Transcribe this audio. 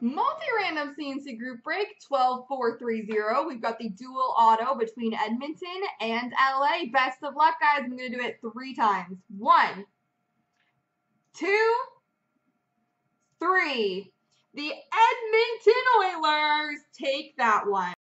Multi-random CNC group break 12430. We've got the dual auto between Edmonton and LA. Best of luck, guys. I'm going to do it three times. One, two, three. The Edmonton Oilers take that one.